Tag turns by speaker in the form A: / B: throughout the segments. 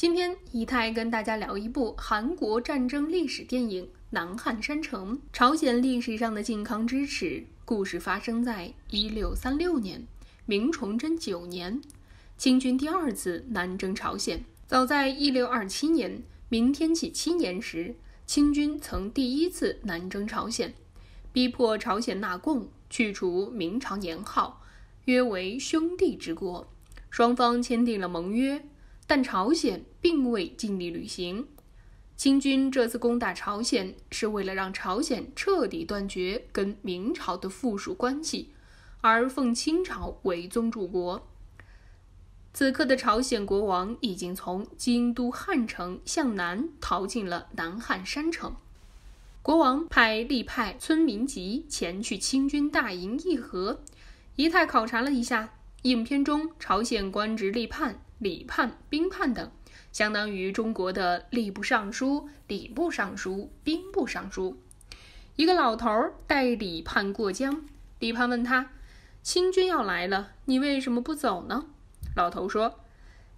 A: 今天仪态跟大家聊一部韩国战争历史电影《南汉山城》。朝鲜历史上的靖康之耻，故事发生在一六三六年，明崇祯九年，清军第二次南征朝鲜。早在一六二七年，明天启七年时，清军曾第一次南征朝鲜，逼迫朝鲜纳贡，去除明朝年号，约为兄弟之国。双方签订了盟约，但朝鲜并未尽力履行。清军这次攻打朝鲜，是为了让朝鲜彻底断绝跟明朝的附属关系，而奉清朝为宗主国。此刻的朝鲜国王已经从京都汉城向南逃进了南汉山城。国王派立派村民集前去清军大营议和，仪态考察了一下。影片中，朝鲜官职立判、礼判、兵判等，相当于中国的吏部尚书、礼部尚书、兵部尚书。一个老头儿带礼判过江，礼判问他：“清军要来了，你为什么不走呢？”老头说：“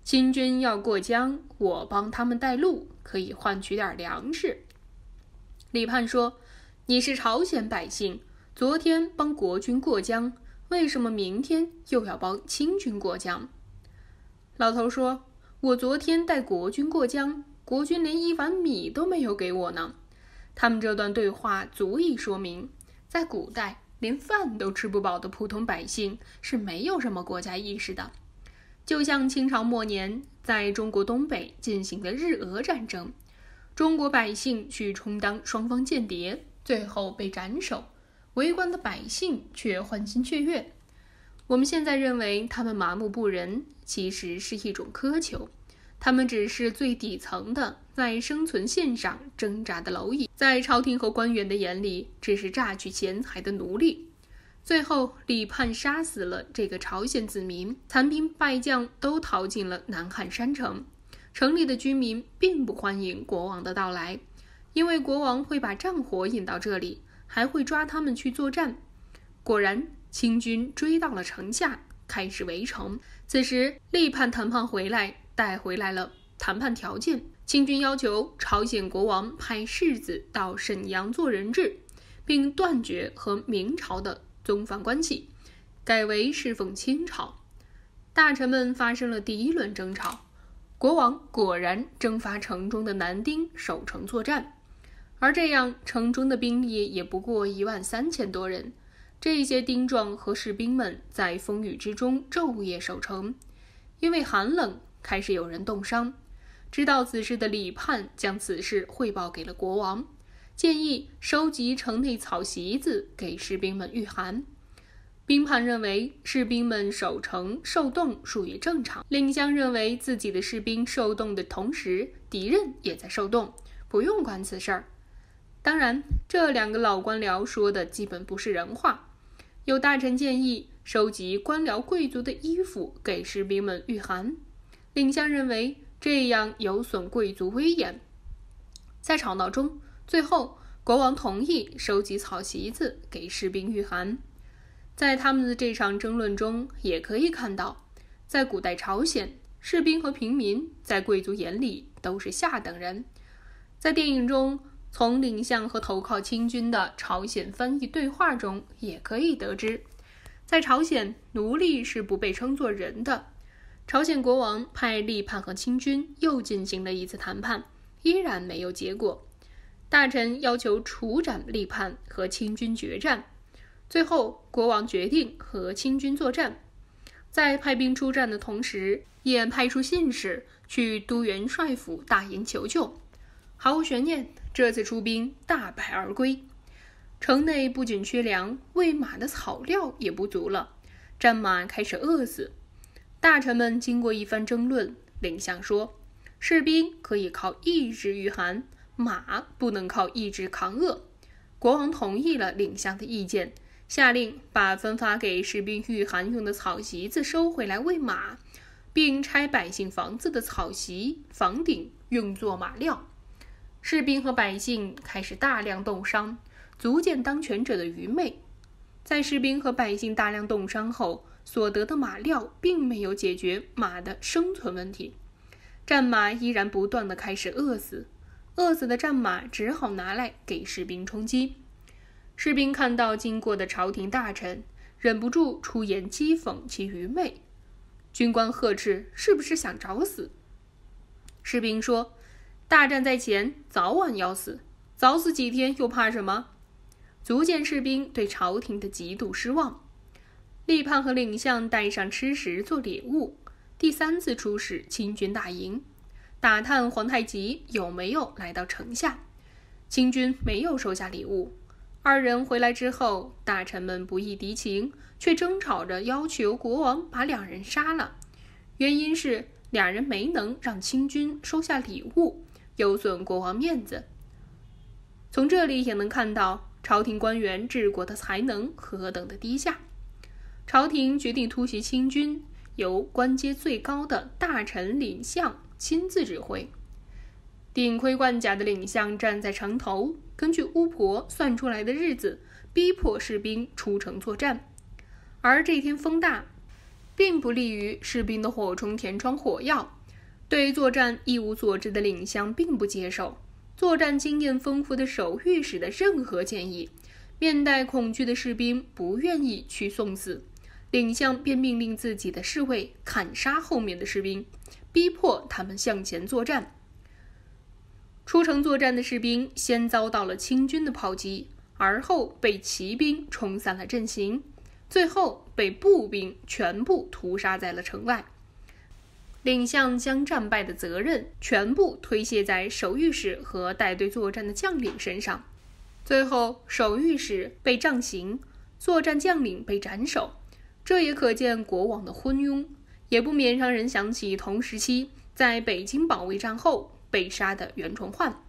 A: 清军要过江，我帮他们带路，可以换取点粮食。”李判说：“你是朝鲜百姓，昨天帮国军过江。”为什么明天又要帮清军过江？老头说：“我昨天带国军过江，国军连一碗米都没有给我呢。”他们这段对话足以说明，在古代连饭都吃不饱的普通百姓是没有什么国家意识的。就像清朝末年在中国东北进行的日俄战争，中国百姓去充当双方间谍，最后被斩首。围观的百姓却欢欣雀跃。我们现在认为他们麻木不仁，其实是一种苛求。他们只是最底层的，在生存线上挣扎的蝼蚁，在朝廷和官员的眼里，只是榨取钱财的奴隶。最后，李盼杀死了这个朝鲜子民，残兵败将都逃进了南汉山城。城里的居民并不欢迎国王的到来，因为国王会把战火引到这里。还会抓他们去作战。果然，清军追到了城下，开始围城。此时，立判谈判回来，带回来了谈判条件。清军要求朝鲜国王派世子到沈阳做人质，并断绝和明朝的宗藩关系，改为侍奉清朝。大臣们发生了第一轮争吵，国王果然征发城中的男丁守城作战。而这样，城中的兵力也不过一万三千多人。这些丁壮和士兵们在风雨之中昼夜守城，因为寒冷，开始有人冻伤。知道此事的李盼将此事汇报给了国王，建议收集城内草席子给士兵们御寒。兵判认为士兵们守城受冻属于正常，领相认为自己的士兵受冻的同时，敌人也在受冻，不用管此事儿。当然，这两个老官僚说的基本不是人话。有大臣建议收集官僚贵族的衣服给士兵们御寒，领相认为这样有损贵族威严。在吵闹中，最后国王同意收集草席子给士兵御寒。在他们的这场争论中，也可以看到，在古代朝鲜，士兵和平民在贵族眼里都是下等人。在电影中。从领相和投靠清军的朝鲜翻译对话中，也可以得知，在朝鲜，奴隶是不被称作人的。朝鲜国王派立判和清军又进行了一次谈判，依然没有结果。大臣要求处斩立判和清军决战。最后，国王决定和清军作战。在派兵出战的同时，也派出信使去都元帅府大营求救。毫无悬念。这次出兵大败而归，城内不仅缺粮，喂马的草料也不足了，战马开始饿死。大臣们经过一番争论，领相说：士兵可以靠意志御寒，马不能靠意志扛饿。国王同意了领相的意见，下令把分发给士兵御寒用的草席子收回来喂马，并拆百姓房子的草席房顶用作马料。士兵和百姓开始大量冻伤，足见当权者的愚昧。在士兵和百姓大量冻伤后，所得的马料并没有解决马的生存问题。战马依然不断的开始饿死，饿死的战马只好拿来给士兵充饥。士兵看到经过的朝廷大臣，忍不住出言讥讽其愚昧。军官呵斥：“是不是想找死？”士兵说：“大战在前，早晚要死，早死几天又怕什么？”足见士兵对朝廷的极度失望。立判和领相带上吃食做礼物，第三次出使清军大营，打探皇太极有没有来到城下。清军没有收下礼物。二人回来之后，大臣们不易敌情，却争吵着要求国王把两人杀了。原因是两人没能让清军收下礼物，有损国王面子。从这里也能看到朝廷官员治国的才能何等的低下。朝廷决定突袭清军，由官阶最高的大臣领相亲自指挥。顶盔贯甲的领相站在城头，根据巫婆算出来的日子，逼迫士兵出城作战。而这天风大，并不利于士兵的火铳填装火药。对作战一无所知的领相并不接受作战经验丰富的守御史的任何建议。面带恐惧的士兵不愿意去送死，领相便命令自己的侍卫砍杀后面的士兵，逼迫他们向前作战。出城作战的士兵先遭到了清军的炮击，而后被骑兵冲散了阵型，最后被步兵全部屠杀在了城外。领相将战败的责任全部推卸在守御史和带队作战的将领身上，最后守御史被杖刑，作战将领被斩首。这也可见国王的昏庸，也不免让人想起同时期在北京保卫战后。被杀的袁崇焕。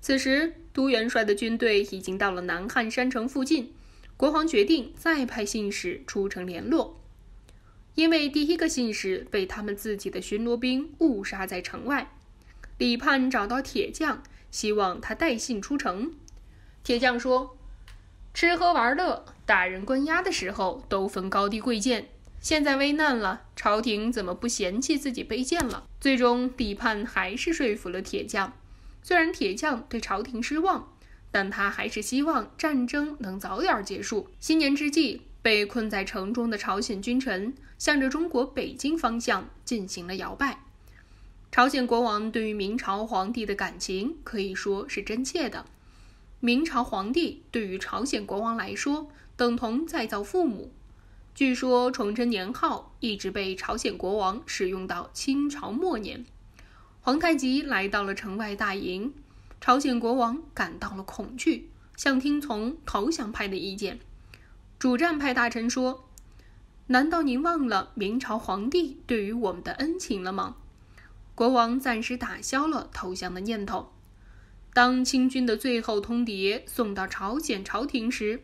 A: 此时，都元帅的军队已经到了南汉山城附近。国王决定再派信使出城联络，因为第一个信使被他们自己的巡逻兵误杀在城外。李盼找到铁匠，希望他带信出城。铁匠说：“吃喝玩乐，大人关押的时候都分高低贵贱。”现在危难了，朝廷怎么不嫌弃自己卑贱了？最终，李盼还是说服了铁匠。虽然铁匠对朝廷失望，但他还是希望战争能早点结束。新年之际，被困在城中的朝鲜君臣向着中国北京方向进行了摇摆。朝鲜国王对于明朝皇帝的感情可以说是真切的，明朝皇帝对于朝鲜国王来说，等同再造父母。据说崇祯年号一直被朝鲜国王使用到清朝末年。皇太极来到了城外大营，朝鲜国王感到了恐惧，想听从投降派的意见。主战派大臣说：“难道您忘了明朝皇帝对于我们的恩情了吗？”国王暂时打消了投降的念头。当清军的最后通牒送到朝鲜朝廷时，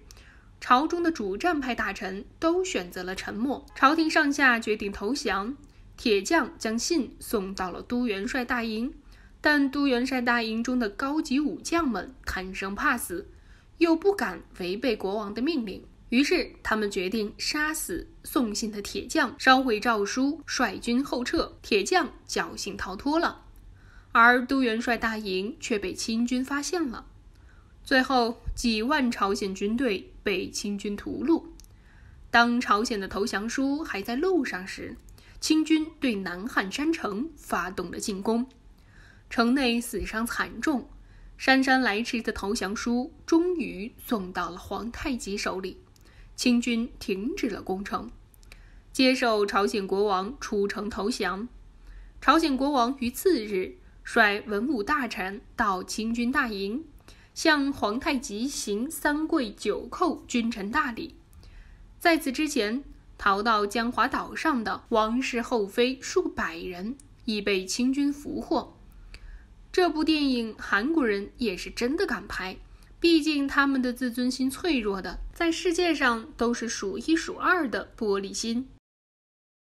A: 朝中的主战派大臣都选择了沉默，朝廷上下决定投降。铁匠将信送到了都元帅大营，但都元帅大营中的高级武将们贪生怕死，又不敢违背国王的命令，于是他们决定杀死送信的铁匠，烧毁诏书，率军后撤。铁匠侥幸逃脱了，而都元帅大营却被清军发现了。最后，几万朝鲜军队被清军屠戮。当朝鲜的投降书还在路上时，清军对南汉山城发动了进攻，城内死伤惨重。姗姗来迟的投降书终于送到了皇太极手里，清军停止了攻城，接受朝鲜国王出城投降。朝鲜国王于次日率文武大臣到清军大营。向皇太极行三跪九叩君臣大礼。在此之前，逃到江华岛上的王室后妃数百人已被清军俘获。这部电影韩国人也是真的敢拍，毕竟他们的自尊心脆弱的，在世界上都是数一数二的玻璃心。